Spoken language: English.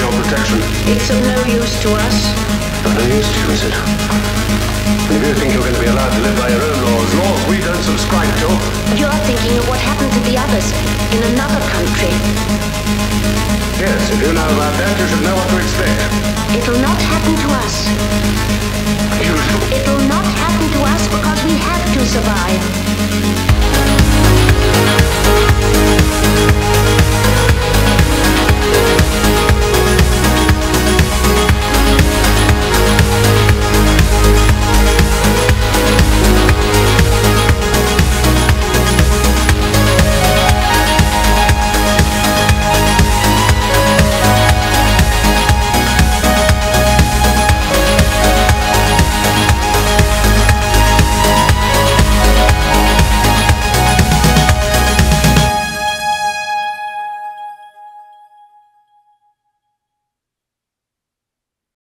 protection. It's of no use to us. Of no use to you, is it? And if you think you're going to be allowed to live by your own laws, laws we don't subscribe to, You're thinking of what happened to the others in another country. yes, if you know about that, you should know what to expect. It'll not happen to us. Usual. It'll not happen to us because we have to survive.